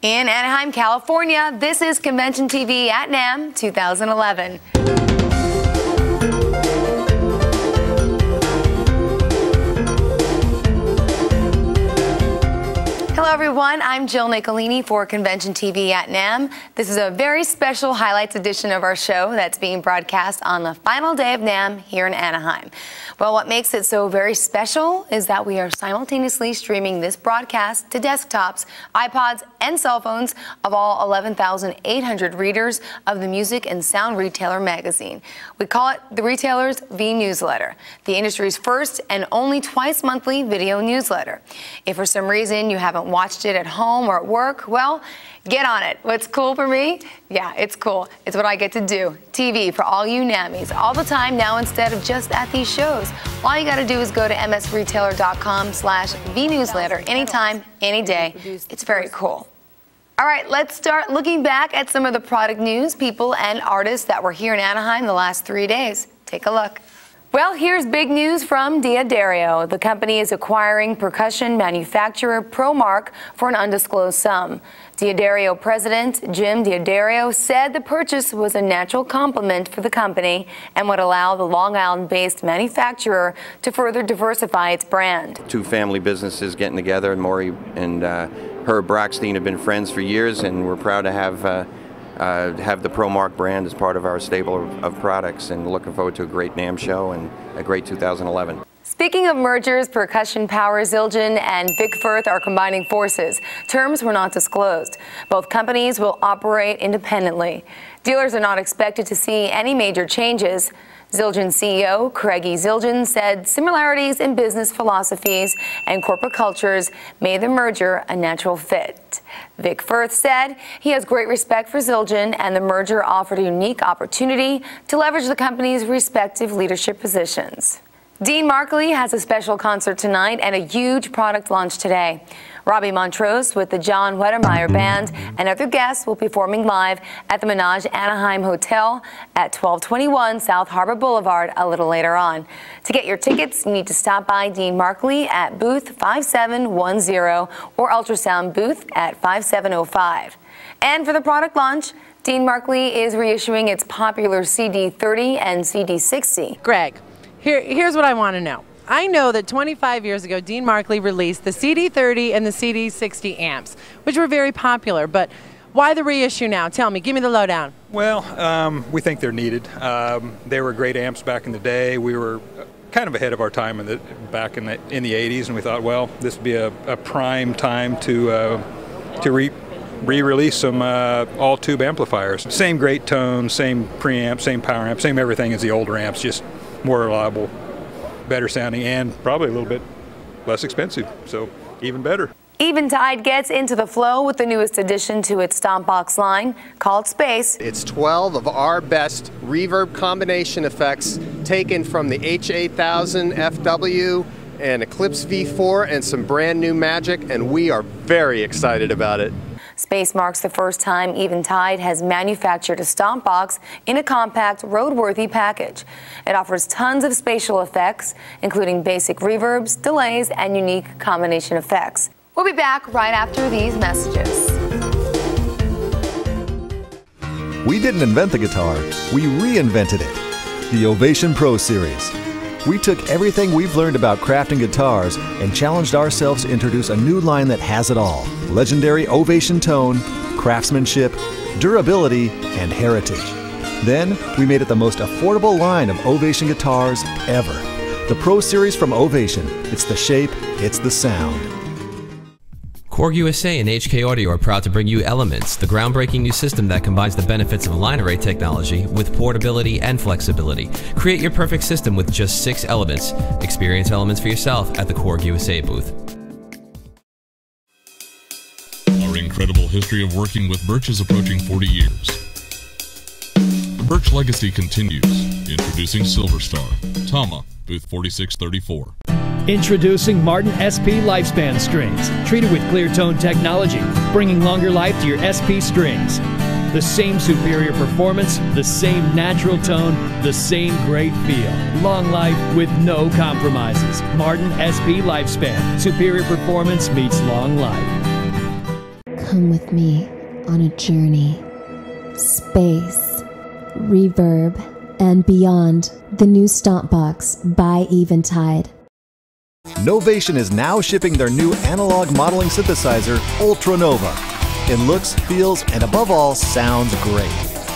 In Anaheim, California, this is Convention TV at NAMM 2011. Hello, everyone. I'm Jill Nicolini for Convention TV at NAMM. This is a very special highlights edition of our show that's being broadcast on the final day of NAMM here in Anaheim. Well, what makes it so very special is that we are simultaneously streaming this broadcast to desktops, iPods, and cell phones of all 11,800 readers of the Music and Sound Retailer magazine. We call it the Retailer's V Newsletter, the industry's first and only twice monthly video newsletter. If for some reason you haven't watched it at home or at work, well, get on it. What's cool for me? Yeah, it's cool. It's what I get to do. TV for all you NAMMys all the time now instead of just at these shows. All you got to do is go to msretailer.com slash vnewsletter anytime, any day. It's very cool. All right, let's start looking back at some of the product news, people, and artists that were here in Anaheim the last three days. Take a look. Well, here's big news from D'Addario. The company is acquiring percussion manufacturer Promark for an undisclosed sum. D'Addario president Jim D'Addario said the purchase was a natural complement for the company and would allow the Long Island-based manufacturer to further diversify its brand. Two family businesses getting together, and Maury and uh, Herb Brochstein have been friends for years, and we're proud to have uh, uh, have the ProMark brand as part of our stable of, of products and looking forward to a great NAMM show and a great 2011. Speaking of mergers, Percussion Power Zildjian and Vic Firth are combining forces. Terms were not disclosed. Both companies will operate independently. Dealers are not expected to see any major changes. Zildjian CEO Craigie Zildjian said similarities in business philosophies and corporate cultures made the merger a natural fit. Vic Firth said he has great respect for Zildjian and the merger offered a unique opportunity to leverage the company's respective leadership positions. Dean Markley has a special concert tonight and a huge product launch today. Robbie Montrose with the John Wettermeyer Band and other guests will be performing live at the Menage Anaheim Hotel at 1221 South Harbor Boulevard a little later on. To get your tickets, you need to stop by Dean Markley at booth 5710 or Ultrasound booth at 5705. And for the product launch, Dean Markley is reissuing its popular CD30 and CD60. Greg, here, here's what I want to know. I know that 25 years ago, Dean Markley released the CD30 and the CD60 amps, which were very popular, but why the reissue now? Tell me, give me the lowdown. Well, um, we think they're needed. Um, they were great amps back in the day. We were kind of ahead of our time in the, back in the, in the 80s, and we thought, well, this would be a, a prime time to, uh, to re re-release some uh, all-tube amplifiers. Same great tone, same preamp, same power amp, same everything as the older amps, just more reliable, better sounding, and probably a little bit less expensive. So even better. Eventide gets into the flow with the newest addition to its Stompbox line called Space. It's 12 of our best reverb combination effects taken from the H8000 FW and Eclipse V4 and some brand new magic, and we are very excited about it. Space marks the first time Eventide has manufactured a stomp box in a compact, roadworthy package. It offers tons of spatial effects, including basic reverbs, delays, and unique combination effects. We'll be back right after these messages. We didn't invent the guitar, we reinvented it. The Ovation Pro Series. We took everything we've learned about crafting guitars and challenged ourselves to introduce a new line that has it all legendary Ovation tone, craftsmanship, durability, and heritage. Then we made it the most affordable line of Ovation guitars ever. The Pro Series from Ovation. It's the shape, it's the sound. Korg USA and HK Audio are proud to bring you Elements, the groundbreaking new system that combines the benefits of line array technology with portability and flexibility. Create your perfect system with just six elements. Experience Elements for yourself at the Korg USA booth. Our incredible history of working with Birch is approaching 40 years. The Birch legacy continues. Introducing Silver Star, Tama, booth 4634. Introducing Martin SP Lifespan Strings, treated with Cleartone technology, bringing longer life to your SP strings. The same superior performance, the same natural tone, the same great feel. Long life with no compromises. Martin SP Lifespan. Superior performance meets long life. Come with me on a journey. Space, reverb, and beyond. The new Stomp Box by Eventide. Novation is now shipping their new analog modeling synthesizer, Ultranova. It looks, feels, and above all, sounds great.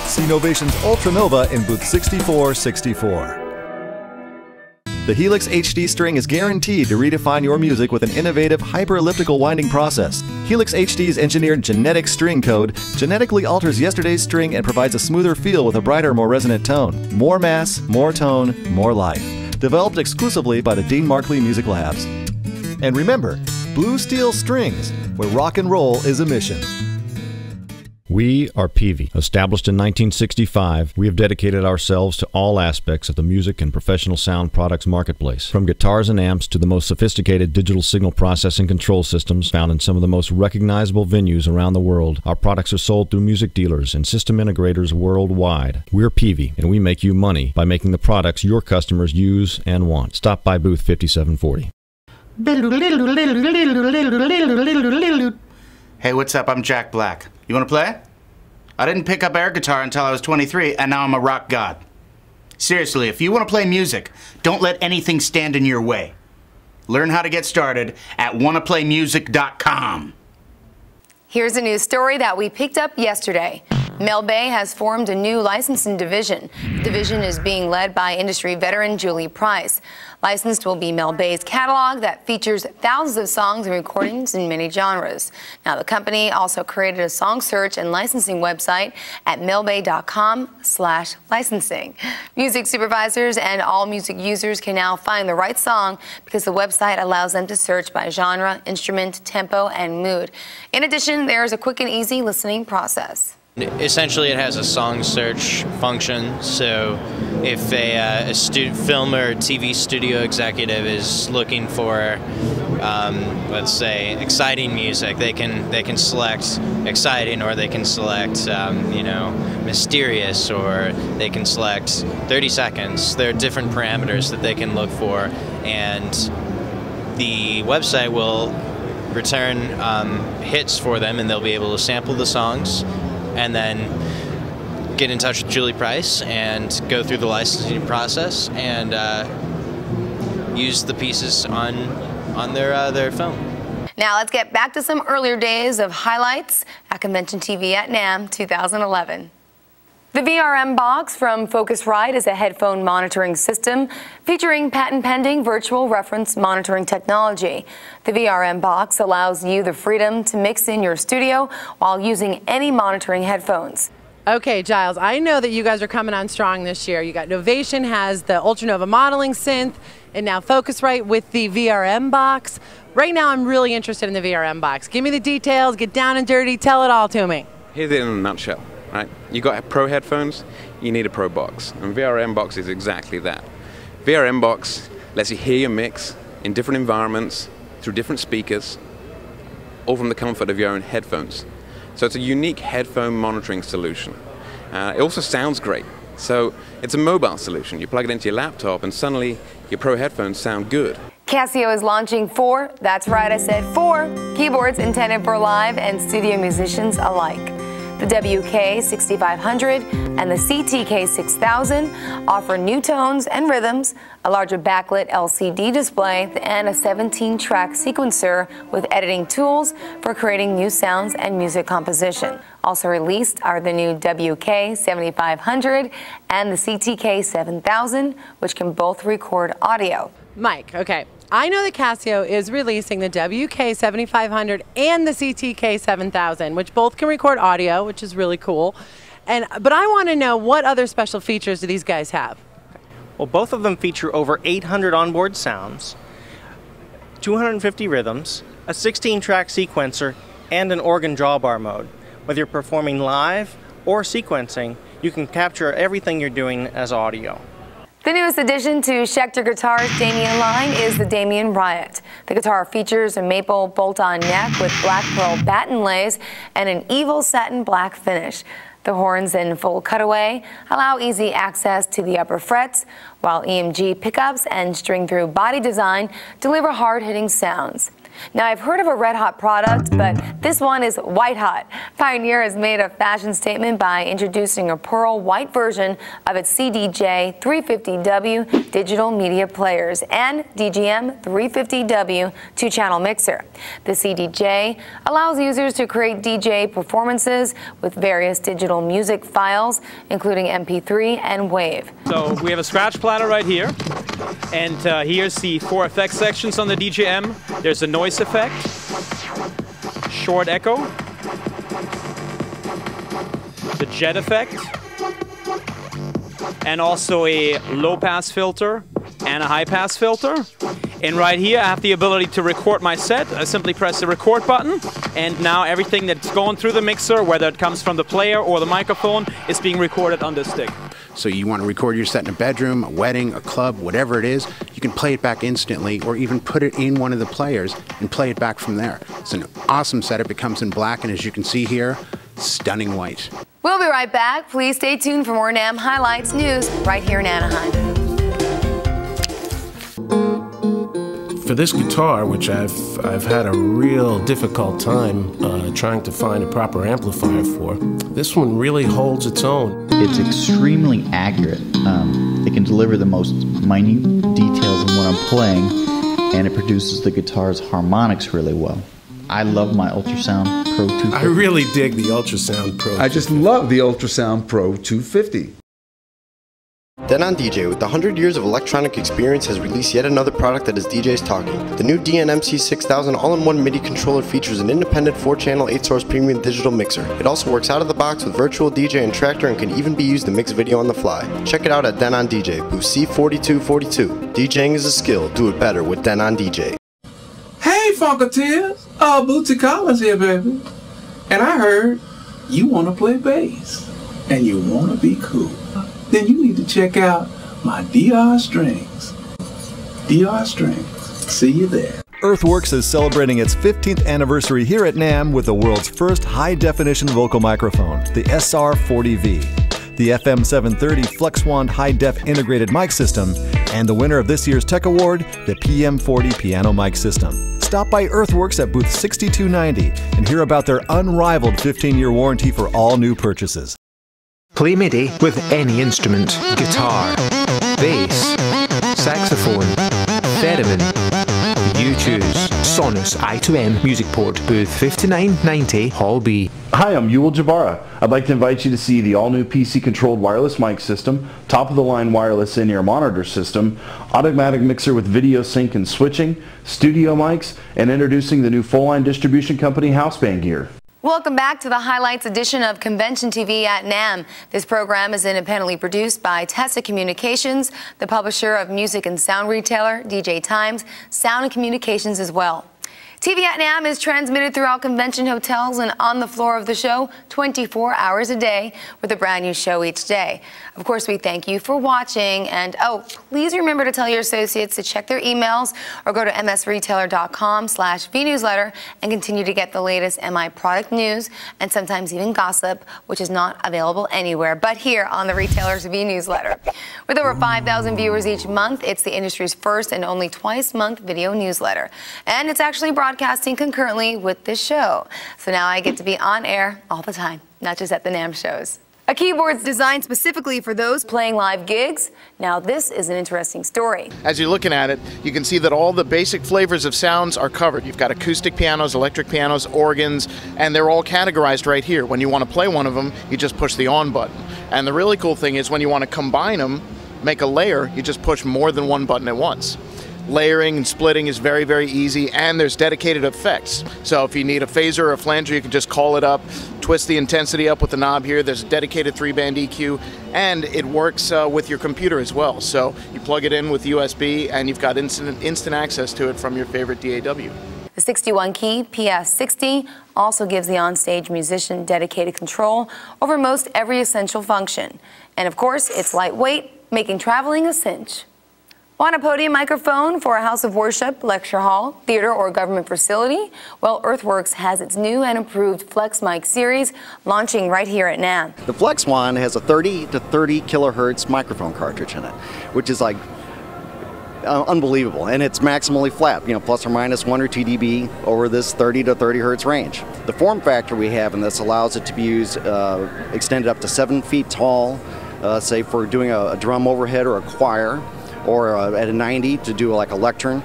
See Novation's Ultranova in booth 6464. The Helix HD string is guaranteed to redefine your music with an innovative hyperelliptical winding process. Helix HD's engineered genetic string code genetically alters yesterday's string and provides a smoother feel with a brighter, more resonant tone. More mass, more tone, more life. Developed exclusively by the Dean Markley Music Labs. And remember, Blue Steel Strings, where rock and roll is a mission. We are Peavey. Established in 1965, we have dedicated ourselves to all aspects of the music and professional sound products marketplace. From guitars and amps to the most sophisticated digital signal processing control systems found in some of the most recognizable venues around the world, our products are sold through music dealers and system integrators worldwide. We're Peavey, and we make you money by making the products your customers use and want. Stop by booth 5740. Hey, what's up? I'm Jack Black. You want to play? I didn't pick up air guitar until I was 23, and now I'm a rock god. Seriously, if you want to play music, don't let anything stand in your way. Learn how to get started at wannaplaymusic.com. Here's a news story that we picked up yesterday. Mel Bay has formed a new licensing division. The division is being led by industry veteran Julie Price. Licensed will be Mel Bay's catalog that features thousands of songs and recordings in many genres. Now, the company also created a song search and licensing website at melbay.com slash licensing. Music supervisors and all music users can now find the right song because the website allows them to search by genre, instrument, tempo, and mood. In addition, there's a quick and easy listening process. Essentially, it has a song search function. So, if a, uh, a stu- film or TV studio executive is looking for, um, let's say, exciting music, they can they can select exciting, or they can select, um, you know, mysterious, or they can select 30 seconds. There are different parameters that they can look for, and the website will return um, hits for them, and they'll be able to sample the songs and then get in touch with Julie Price and go through the licensing process and uh, use the pieces on on their uh, their film. Now let's get back to some earlier days of highlights at Convention TV at NAMM 2011. The VRM box from Focusrite is a headphone monitoring system featuring patent pending virtual reference monitoring technology. The VRM box allows you the freedom to mix in your studio while using any monitoring headphones. Okay, Giles, I know that you guys are coming on strong this year. You got Novation has the Ultranova modeling synth, and now Focusrite with the VRM box. Right now, I'm really interested in the VRM box. Give me the details, get down and dirty, tell it all to me. Here's it in a nutshell right? You got pro headphones, you need a pro box, and VRM box is exactly that. VRM box lets you hear your mix in different environments through different speakers, all from the comfort of your own headphones. So it's a unique headphone monitoring solution. Uh, it also sounds great. So it's a mobile solution. You plug it into your laptop, and suddenly your pro headphones sound good. Casio is launching four, that's right, I said four, keyboards intended for live and studio musicians alike. The WK6500 and the CTK6000 offer new tones and rhythms, a larger backlit LCD display, and a 17-track sequencer with editing tools for creating new sounds and music composition. Also released are the new WK7500 and the CTK7000, which can both record audio. Mike, okay, I know that Casio is releasing the WK7500 and the CTK7000, which both can record audio, which is really cool. And but I want to know what other special features do these guys have? Well, both of them feature over 800 onboard sounds, 250 rhythms, a 16-track sequencer, and an organ drawbar mode. Whether you're performing live or sequencing, you can capture everything you're doing as audio. The newest addition to Schecter Guitars Damien line is the Damien Riot. The guitar features a maple bolt-on neck with black pearl bat inlays and an evil satin black finish. The horns in full cutaway allow easy access to the upper frets, while EMG pickups and string-through body design deliver hard-hitting sounds. Now, I've heard of a red hot product, but this one is white hot. Pioneer has made a fashion statement by introducing a pearl white version of its CDJ 350W digital media players and DJM 350W two channel mixer. The CDJ allows users to create DJ performances with various digital music files, including MP3 and WAV. So we have a scratch platter right here. And uh, here's the four effects sections on the DJM. There's a noise effect, short echo, the jet effect, and also a low pass filter and a high pass filter. And right here, I have the ability to record my set. I simply press the record button, and now everything that's going through the mixer, whether it comes from the player or the microphone, is being recorded on this stick. So you want to record your set in a bedroom, a wedding, a club, whatever it is, you can play it back instantly or even put it in one of the players and play it back from there. It's an awesome setup. It comes in black and as you can see here, stunning white. We'll be right back. Please stay tuned for more NAMM highlights news right here in Anaheim. For this guitar, which I've I've had a real difficult time uh, trying to find a proper amplifier for, this one really holds its own. It's extremely accurate. Um, it can deliver the most minute details in what I'm playing, and it produces the guitar's harmonics really well. I love my Ultrasound Pro 250. I really dig the Ultrasound Pro. I just love the Ultrasound Pro 250. Denon DJ, with 100 years of electronic experience, has released yet another product that is DJs talking. The new DNMC 6000 all-in-one MIDI controller features an independent 4-channel 8-source premium digital mixer. It also works out of the box with virtual DJ and Traktor and can even be used to mix video on the fly. Check it out at Denon DJ, booth C4242. DJing is a skill, do it better with Denon DJ. Hey, Funkateers! Uh, Bootsy Collins here, baby. And I heard you want to play bass and you want to be cool. Then you need to check out my DR Strings. DR Strings. See you there. Earthworks is celebrating its 15th anniversary here at NAMM with the world's first high definition vocal microphone, the SR40V, the FM730 FlexWand high def integrated mic system, and the winner of this year's Tech Award, the PM40 piano mic system. Stop by Earthworks at booth 6290 and hear about their unrivaled 15 year warranty for all new purchases. Play MIDI with any instrument guitar, bass, saxophone, theremin. You choose Sonuus I2M Music Port, booth 5990, Hall B. Hi, I'm Yul Jabara. I'd like to invite you to see the all-new PC-controlled wireless mic system, top-of-the-line wireless in-ear monitor system, automatic mixer with video sync and switching, studio mics, and introducing the new full-line distribution company house band gear. Welcome back to the highlights edition of Convention TV at NAMM. This program is independently produced by Testa Communications, the publisher of music and sound retailer, DJ Times, Sound and Communications as well. TV at NAMM is transmitted throughout convention hotels and on the floor of the show 24 hours a day with a brand new show each day. Of course, we thank you for watching. And oh, please remember to tell your associates to check their emails or go to msretailer.com slash vnewsletter and continue to get the latest MI product news and sometimes even gossip, which is not available anywhere but here on the Retailer's V newsletter. With over 5,000 viewers each month, it's the industry's first and only twice month video newsletter. And it's actually brought broadcasting concurrently with this show. So now I get to be on air all the time, not just at the NAMM shows. A keyboard's designed specifically for those playing live gigs. Now, this is an interesting story. As you're looking at it, you can see that all the basic flavors of sounds are covered. You've got acoustic pianos, electric pianos, organs, and they're all categorized right here. When you want to play one of them, you just push the on button. And the really cool thing is when you want to combine them, make a layer, you just push more than one button at once layering and splitting is very, very easy, and there's dedicated effects. So if you need a phaser or a flanger, you can just call it up, twist the intensity up with the knob here. There's a dedicated three-band EQ, and it works uh, with your computer as well. So you plug it in with USB, and you've got instant, instant access to it from your favorite DAW. The 61 key PS60 also gives the onstage musician dedicated control over most every essential function. And of course, it's lightweight, making traveling a cinch. Want a podium microphone for a house of worship, lecture hall, theater, or government facility? Well, Earthworks has its new and improved Flex Mic series launching right here at NAMM. The Flex One has a 30 to 30 kilohertz microphone cartridge in it, which is like uh, unbelievable. And it's maximally flat, you know, plus or minus 1 or 2 dB over this 30 to 30 hertz range. The form factor we have in this allows it to be used uh, extended up to 7 feet tall, uh, say for doing a, a, drum overhead or a choir, or uh, at a 90 to do like a lectern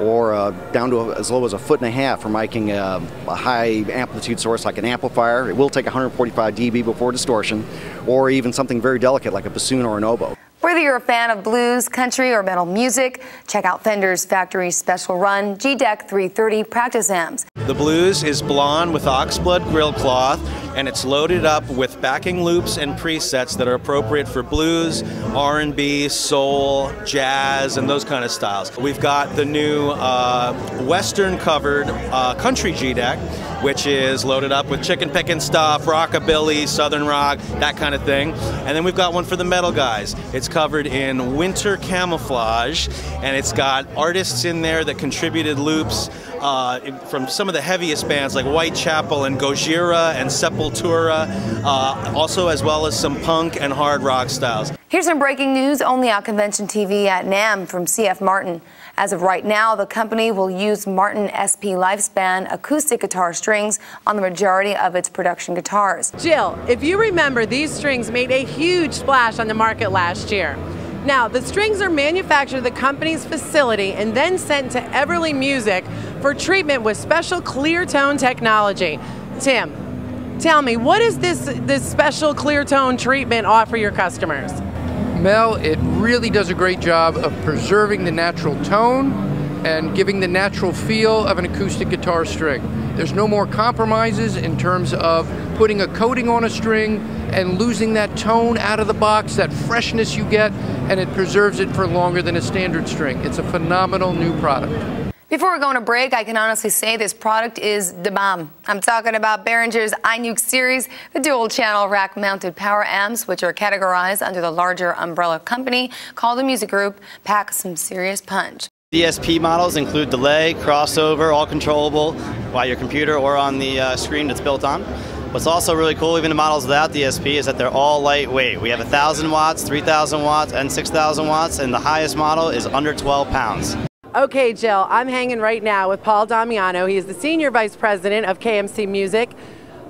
or uh, down to a, as low as a foot and a half for miking a, a, high amplitude source like an amplifier. It will take 145 dB before distortion, or even something very delicate like a bassoon or an oboe. Whether you're a fan of blues, country, or metal music, check out Fender's factory special run G-DEC 330 practice amps. The blues is blonde with oxblood grill cloth, and it's loaded up with backing loops and presets that are appropriate for blues, R&B, soul, jazz, and those kind of styles. We've got the new uh, Western-covered uh, country G-DEC, which is loaded up with chicken picking stuff, rockabilly, southern rock, that kind of thing. And then we've got one for the metal guys. It's covered in winter camouflage, and it's got artists in there that contributed loops uh, from some of the heaviest bands like Whitechapel and Gojira and Sepultura, uh, also as well as some punk and hard rock styles. Here's some breaking news only on Convention TV at NAMM from CF Martin. As of right now, the company will use Martin SP Lifespan acoustic guitar strings on the majority of its production guitars. Jill, if you remember, these strings made a huge splash on the market last year. Now, the strings are manufactured at the company's facility and then sent to Everly Music for treatment with special Cleartone technology. Tim, tell me, what does this, this special clear tone treatment offer your customers? Mel, it really does a great job of preserving the natural tone and giving the natural feel of an acoustic guitar string. There's no more compromises in terms of putting a coating on a string and losing that tone out of the box, that freshness you get, and it preserves it for longer than a standard string. It's a phenomenal new product. Before we go on a break, I can honestly say this product is the bomb. I'm talking about Behringer's iNuke series, the dual channel rack mounted power amps, which are categorized under the larger umbrella company called the Music Group, pack some serious punch. DSP models include delay, crossover, all controllable by your computer or on the uh, screen that's built on. What's also really cool, even the models without DSP, is that they're all lightweight. We have 1,000 watts, 3,000 watts, and 6,000 watts, and the highest model is under 12 pounds. Okay, Jill, I'm hanging right now with Paul Damiano. He is the Senior Vice President of KMC Music.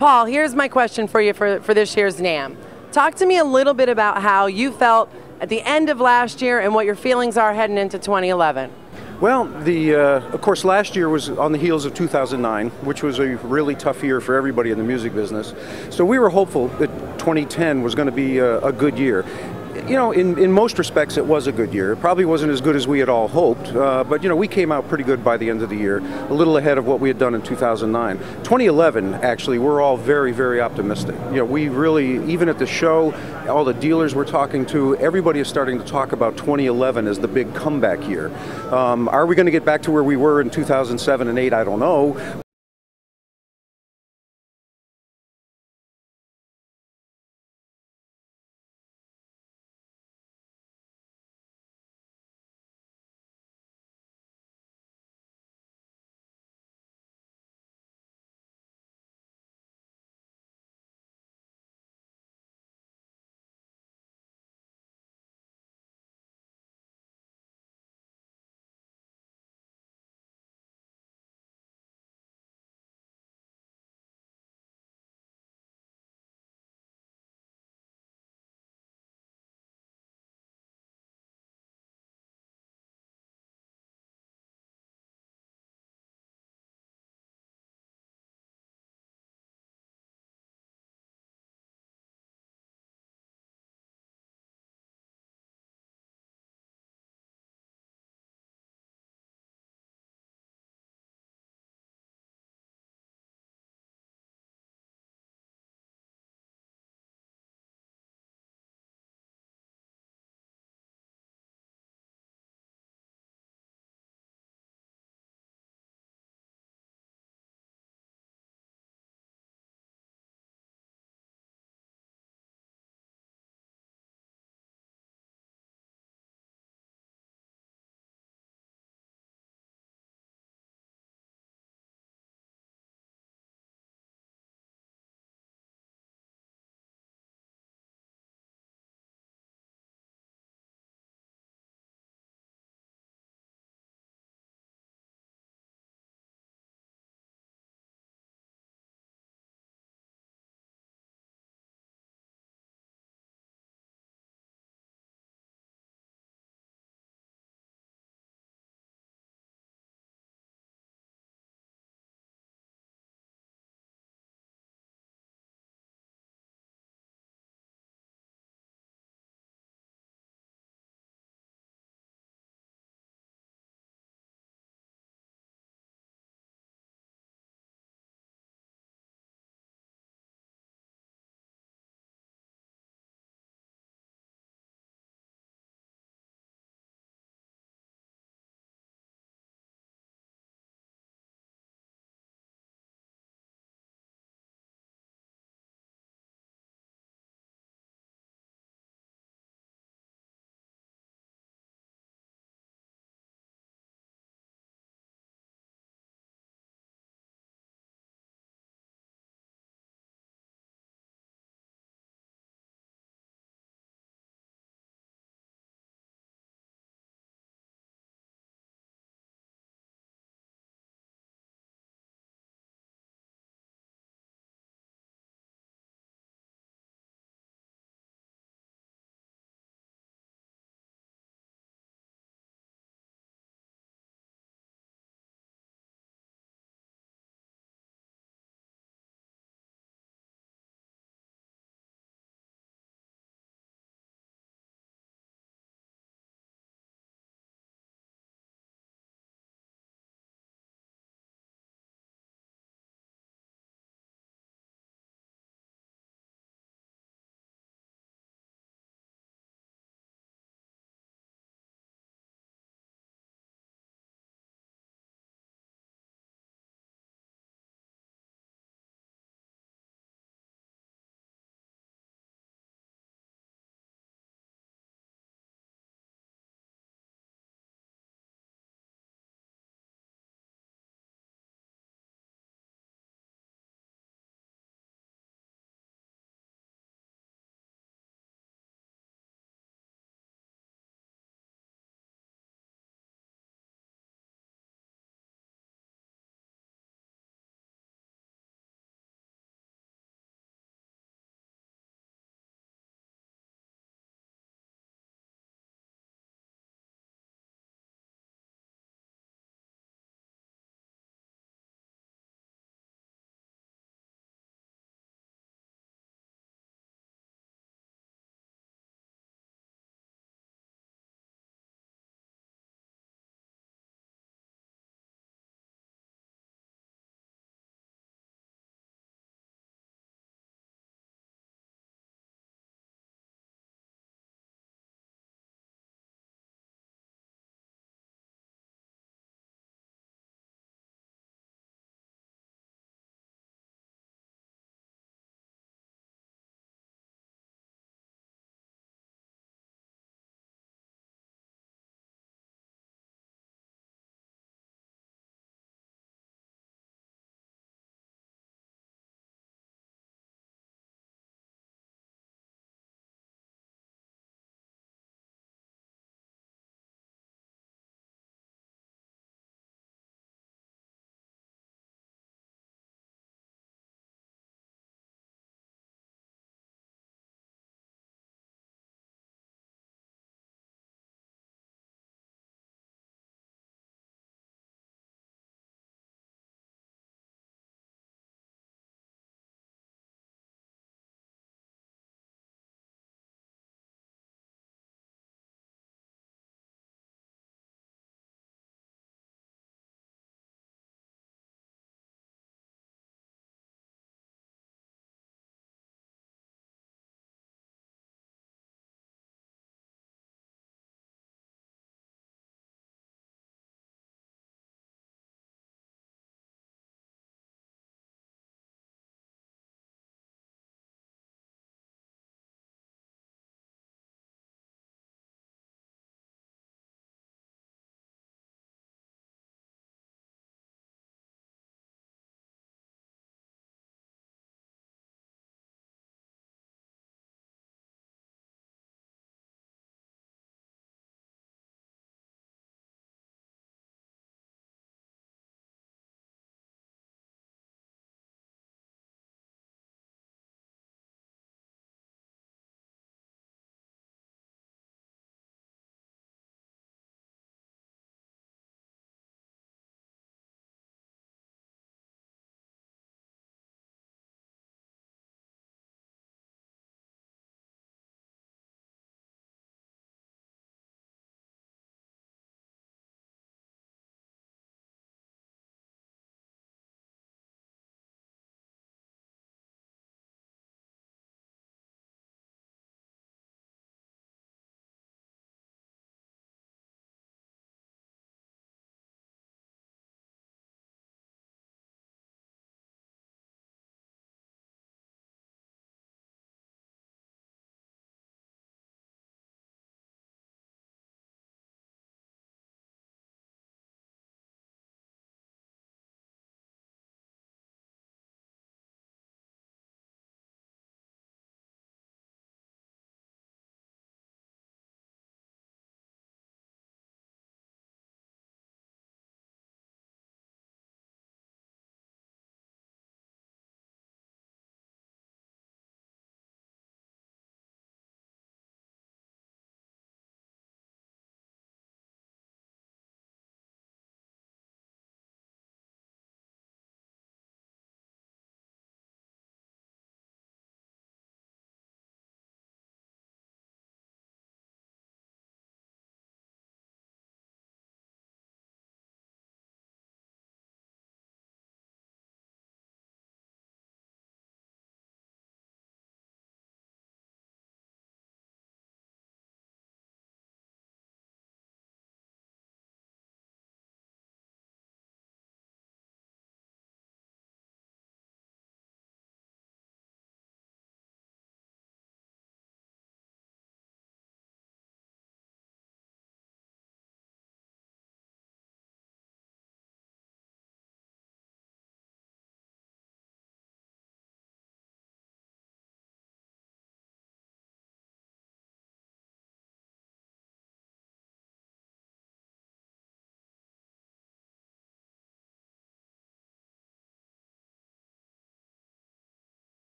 Paul, here's my question for you for, for this year's NAMM. Talk to me a little bit about how you felt at the end of last year and what your feelings are heading into 2011. Well, the uh, of course last year was on the heels of 2009, which was a really tough year for everybody in the music business. So we were hopeful that 2010 was going to be a, a good year you know, in, in most respects, it was a good year. It probably wasn't as good as we had all hoped, uh, but, you know, we came out pretty good by the end of the year, a little ahead of what we had done in 2009. 2011, actually, we're all very, very optimistic. You know, we really, even at the show, all the dealers we're talking to, everybody is starting to talk about 2011 as the big comeback year. Um, are we going to get back to where we were in 2007 and 8? I don't know.